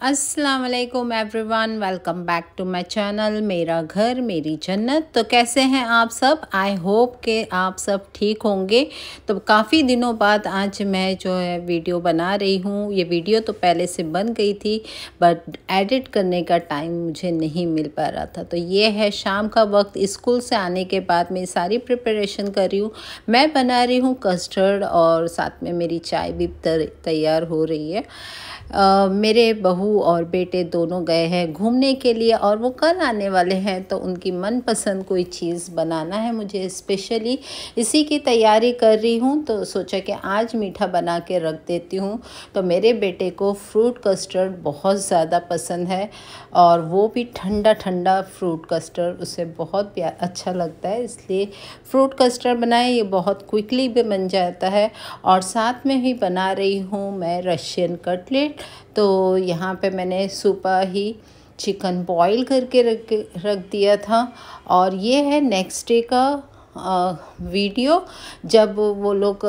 अस्सलाम वालेकुम everyone welcome back to my channel मेरा घर मेरी जन्नत। तो कैसे हैं आप सब? आई होप कि आप सब ठीक होंगे। तो काफ़ी दिनों बाद आज मैं जो है वीडियो बना रही हूँ। ये वीडियो तो पहले से बन गई थी बट एडिट करने का टाइम मुझे नहीं मिल पा रहा था। तो ये है शाम का वक्त। स्कूल से आने के बाद मैं सारी प्रिपरेशन कर रही हूँ। मैं बना रही हूँ कस्टर्ड और साथ में मेरी चाय भी तैयार हो रही है। Uh, मेरे बहू और बेटे दोनों गए हैं घूमने के लिए और वो कल आने वाले हैं तो उनकी मनपसंद कोई चीज़ बनाना है मुझे स्पेशली इसी की तैयारी कर रही हूँ तो सोचा कि आज मीठा बना के रख देती हूँ। तो मेरे बेटे को फ्रूट कस्टर्ड बहुत ज़्यादा पसंद है और वो भी ठंडा ठंडा फ्रूट कस्टर्ड उसे बहुत प्यार अच्छा लगता है। इसलिए फ्रूट कस्टर्ड बनाए, ये बहुत क्विकली भी बन जाता है। और साथ में ही बना रही हूँ मैं रशियन कटलेट तो यहाँ पे मैंने सुबह ही चिकन बॉईल करके रख रख दिया था। और ये है नेक्स्ट डे का आ, वीडियो। जब वो लोग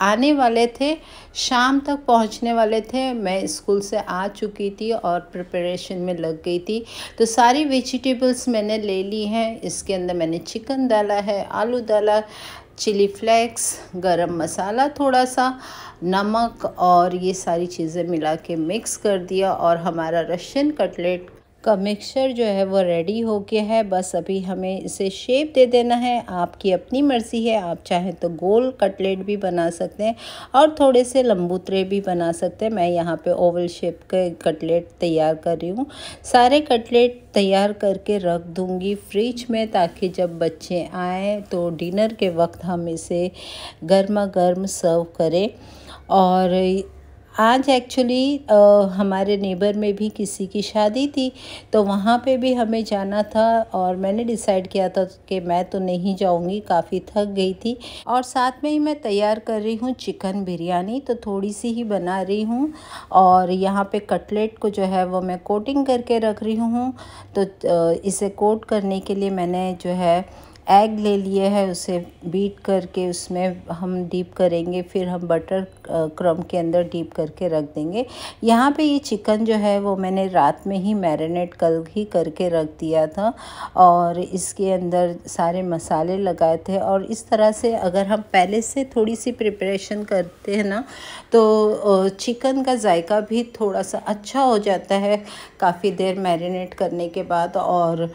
आने वाले थे शाम तक पहुँचने वाले थे मैं स्कूल से आ चुकी थी और प्रिपरेशन में लग गई थी। तो सारी वेजिटेबल्स मैंने ले ली हैं। इसके अंदर मैंने चिकन डाला है आलू डाला चिली फ्लेक्स, गरम मसाला थोड़ा सा, नमक और ये सारी चीज़ें मिला के मिक्स कर दिया और हमारा रशियन कटलेट का मिक्सचर जो है वो रेडी हो गया है। बस अभी हमें इसे शेप दे देना है। आपकी अपनी मर्ज़ी है। आप चाहें तो गोल कटलेट भी बना सकते हैं और थोड़े से लंबूतरे भी बना सकते हैं। मैं यहाँ पे ओवल शेप के कटलेट तैयार कर रही हूँ। सारे कटलेट तैयार करके रख दूँगी फ्रिज में ताकि जब बच्चे आएँ तो डिनर के वक्त हम इसे गर्मा गर्म सर्व करें। और आज एक्चुअली हमारे नेबर में भी किसी की शादी थी तो वहाँ पे भी हमें जाना था और मैंने डिसाइड किया था कि मैं तो नहीं जाऊँगी, काफ़ी थक गई थी। और साथ में ही मैं तैयार कर रही हूँ चिकन बिरयानी तो थोड़ी सी ही बना रही हूँ और यहाँ पे कटलेट को जो है वो मैं कोटिंग करके रख रही हूँ। तो इसे कोट करने के लिए मैंने जो है एग ले लिए है, उसे बीट करके उसमें हम डीप करेंगे, फिर हम बटर क्रम के अंदर डीप करके रख देंगे। यहाँ पे ये चिकन जो है, वो मैंने रात में ही मैरिनेट कल ही करके रख दिया था और इसके अंदर सारे मसाले लगाए थे। और इस तरह से अगर हम पहले से थोड़ी सी प्रिपरेशन करते हैं ना तो चिकन का जायका भी थोड़ा सा अच्छा हो जाता है, काफ़ी देर मैरिनेट करने के बाद। और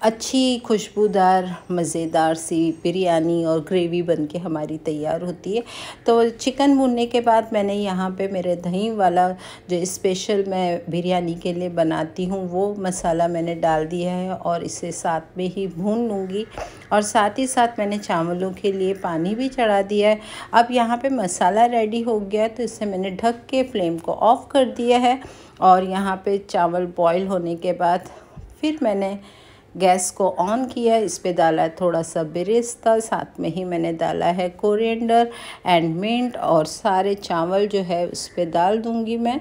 अच्छी खुशबूदार, मज़ेदार सी बिरयानी और ग्रेवी बन के हमारी तैयार होती है। तो चिकन भूनने के बाद मैंने यहाँ पे मेरे दही वाला जो स्पेशल मैं बिरयानी के लिए बनाती हूँ, वो मसाला मैंने डाल दिया है और इसे साथ में ही भून लूँगी। और साथ ही साथ मैंने चावलों के लिए पानी भी चढ़ा दिया है। अब यहाँ पे मसाला रेडी हो गया तो इसे मैंने ढक के फ्लेम को ऑफ़ कर दिया है और यहाँ पे चावल बॉईल होने के बाद फिर मैंने गैस को ऑन किया, इस पे डाला है थोड़ा सा बिरिस्ता, साथ में ही मैंने डाला है कोरिएंडर एंड मिंट और सारे चावल जो है उस पर डाल दूँगी मैं,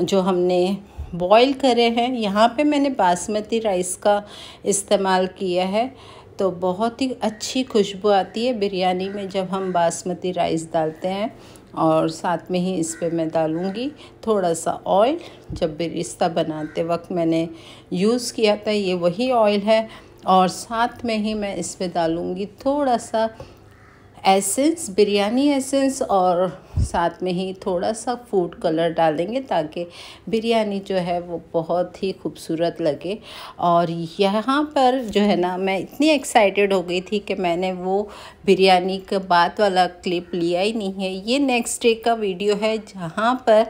जो हमने बॉईल करे हैं। यहाँ पे मैंने बासमती राइस का इस्तेमाल किया है तो बहुत ही अच्छी खुशबू आती है बिरयानी में जब हम बासमती राइस डालते हैं। और साथ में ही इस पर मैं डालूँगी थोड़ा सा ऑयल जब रिश्ता बनाते वक्त मैंने यूज़ किया था, ये वही ऑयल है। और साथ में ही मैं इस पर डालूँगी थोड़ा सा एसेंस, बिरयानी एसेंस और साथ में ही थोड़ा सा फ़ूड कलर डालेंगे ताकि बिरयानी जो है वो बहुत ही खूबसूरत लगे। और यहाँ पर जो है ना, मैं इतनी एक्साइटेड हो गई थी कि मैंने वो बिरयानी का बाद वाला क्लिप लिया ही नहीं है। ये नेक्स्ट डे का वीडियो है जहाँ पर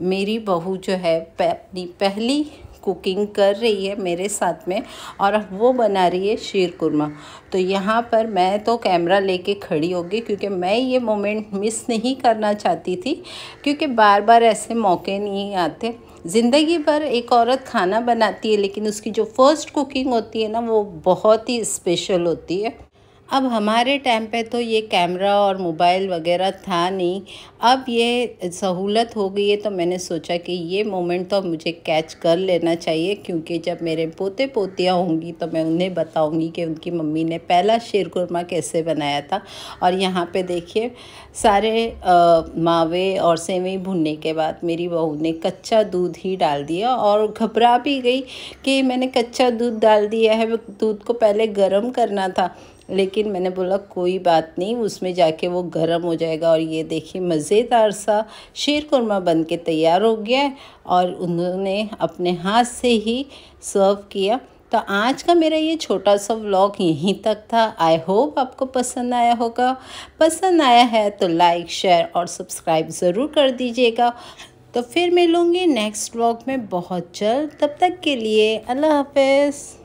मेरी बहू जो है अपनी पहली कुकिंग कर रही है मेरे साथ में और वो बना रही है शीर कुरमा। तो यहाँ पर मैं तो कैमरा लेके खड़ी होगी क्योंकि मैं ये मोमेंट मिस नहीं करना चाहती थी, क्योंकि बार बार ऐसे मौके नहीं आते। ज़िंदगी भर एक औरत खाना बनाती है, लेकिन उसकी जो फ़र्स्ट कुकिंग होती है ना, वो बहुत ही स्पेशल होती है। अब हमारे टाइम पे तो ये कैमरा और मोबाइल वगैरह था नहीं। अब ये सहूलत हो गई है तो मैंने सोचा कि ये मोमेंट तो मुझे कैच कर लेना चाहिए क्योंकि जब मेरे पोते पोतियाँ होंगी तो मैं उन्हें बताऊँगी कि उनकी मम्मी ने पहला शेर कुरमा कैसे बनाया था। और यहाँ पे देखिए सारे आ, मावे और सेवई भुनने के बाद मेरी बहू ने कच्चा दूध ही डाल दिया और घबरा भी गई कि मैंने कच्चा दूध डाल दिया है दूध को पहले गर्म करना था। लेकिन मैंने बोला, कोई बात नहीं, उसमें जाके वो गर्म हो जाएगा। और ये देखिए, मज़ेदार सा शीर कुरमा बन के तैयार हो गया है और उन्होंने अपने हाथ से ही सर्व किया। तो आज का मेरा ये छोटा सा व्लॉग यहीं तक था। आई होप आपको पसंद आया होगा। पसंद आया है तो लाइक, शेयर और सब्सक्राइब ज़रूर कर दीजिएगा। तो फिर मिलूँगी नेक्स्ट व्लॉग में बहुत जल्द। तब तक के लिए अल्लाह हाफिज़।